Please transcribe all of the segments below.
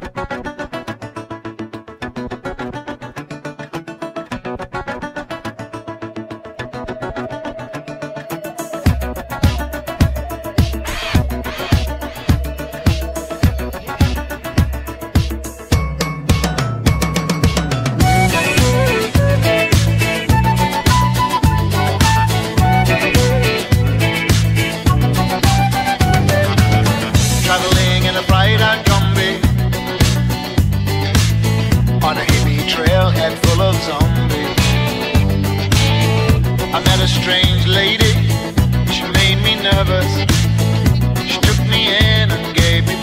Traveling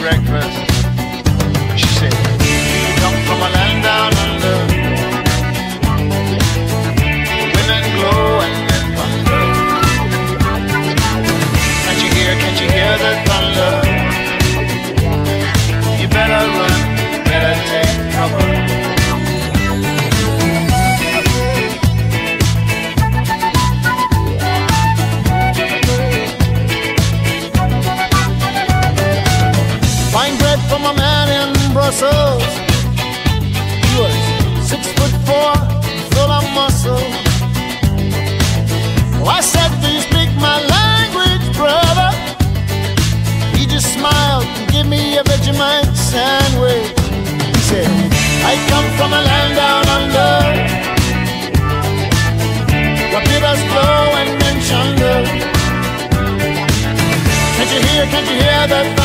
breakfast Brussels. He was six foot four, full of I said, Do you speak my language, brother? He just smiled and gave me a Vegemite sandwich. He said, I come from a land down under. And. Can't you hear, can't you hear the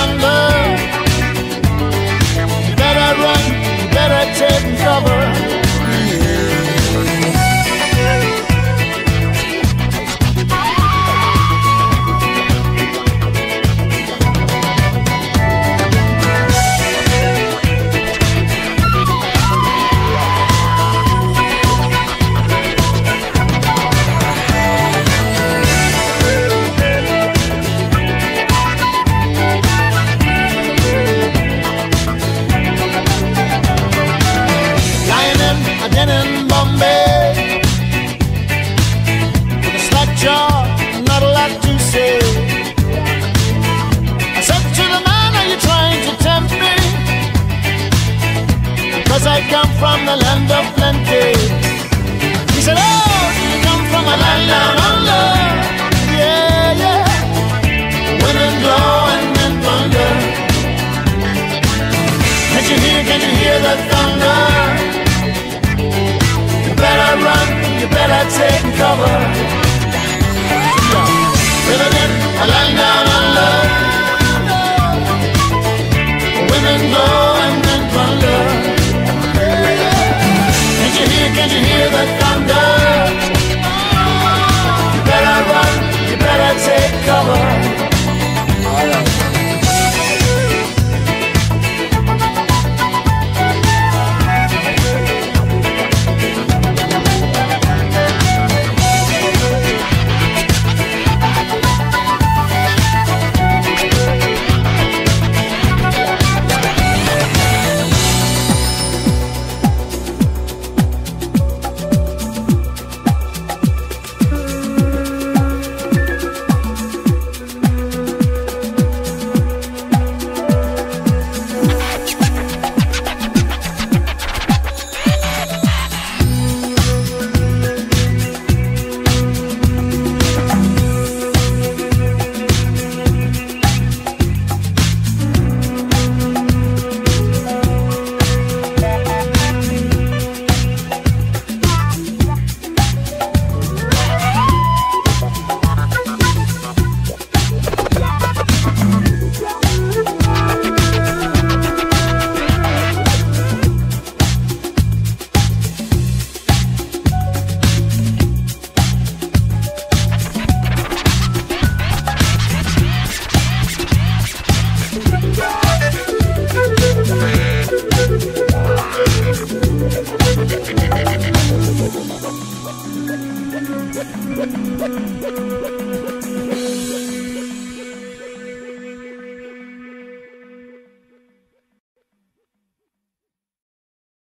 a lot to say I said to the man, are you trying to tempt me? Because I come from the land of plenty He said, oh, you come from a land down